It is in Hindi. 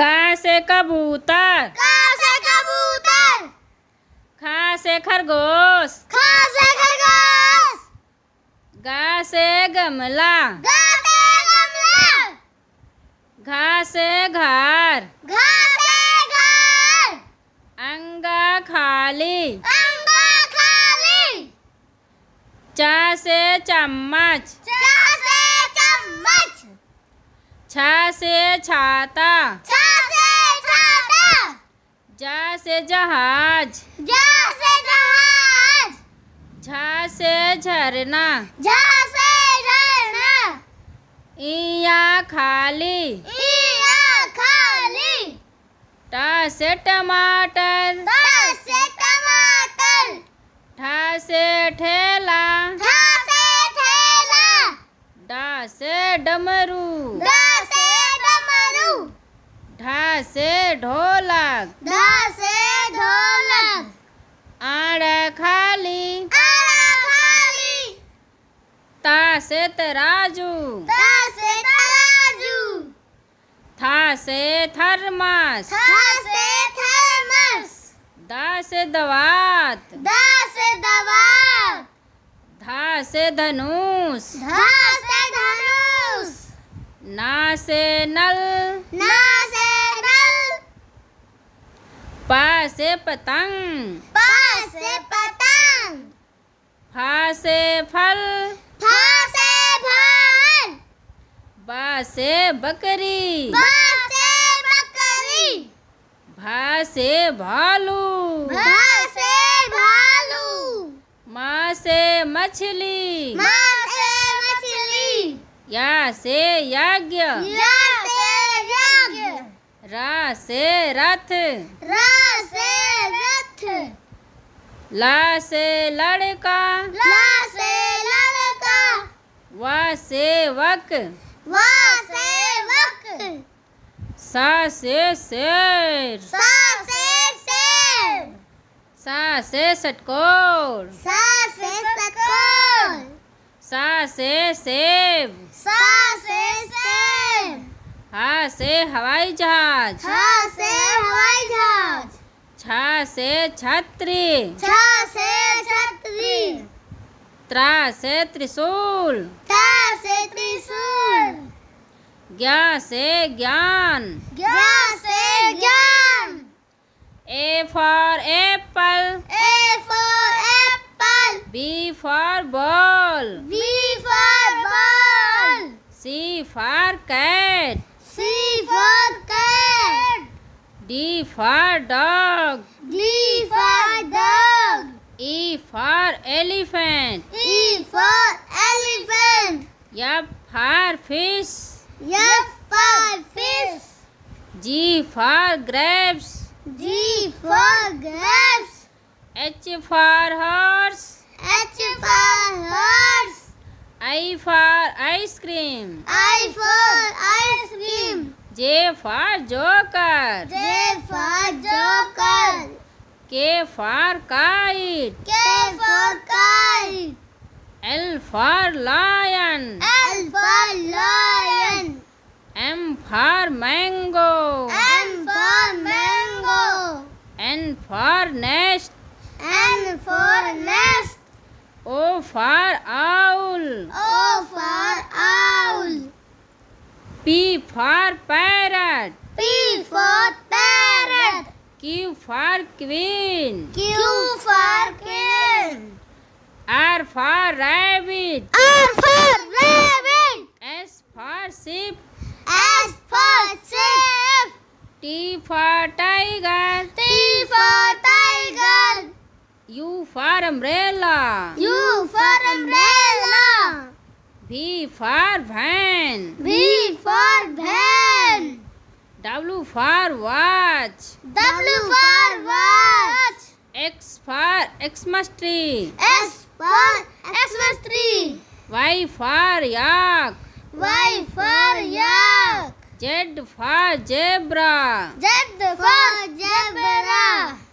का से कबूतर। का से कबूतर। खा से खरगोश। खा से खरगोश। गा से गमला। गा से गमला। घा से घर। घा से घर। अंगा खाली। अंगा खाली। चा से चम्मच। चा से चम्मच। छा से छाता। छा से छाता जा से जहाज़। जा से जहाज़। झा से झरना। झा से झरना। इया खाली। इया खाली। टा से टमाटर। ता से टमाटर। ठा से ठेला। ठा से ठेला। डा से डमरू। दा से डमरू। ढा से ढोलक। धा से ढोलक आड़ खाली आड़ा खाली ता से तराजू। ता से तराजू। था से थर्मस। था से थर्मस। दा से दवात। दा से दवात। धा से धनुष। धा से धनुष। ना से नल। ना से नल। पा से पतंग पा से पतंग फा से फल फा से फल बा से बकरी। से बकरी। भा से भालू। से भालू। माँ से मछली। माँ से मछली। या से यज्ञ। या से यज्ञ। रा से रथ। रा से रथ। ला से लड़का। ला से लड़का। वा से वक। वा सा से शेर सा से शेर सा से षटकोर सा से सकोर सा से सेब। सा से सेब। हा से हवाई जहाज़। छा से हवाई जहाज़। छा से छतरी। छा से छतरी। त्रा से त्रिशूल। ता से त्रिशूल ज्ञा से ज्ञान। ज्ञा से ज्ञान। A for apple A for apple B for ball B for ball C for cat C for cat D for dog D for dog E for elephant E for elephant F for fish F for fish G for grapes G for grapes H for horse H for horse I for ice cream I for ice cream J for joker J for joker K for kite K for kite L for lion L for lion O owl. O for owl P for parrot. P for parrot Q for queen. Q for queen R for rabbit. R for for umbrella U for umbrella V for van V for van W for watch W for watch X for Xmas tree S for Xmas tree Y for yak Y for yak Z for zebra Z for zebra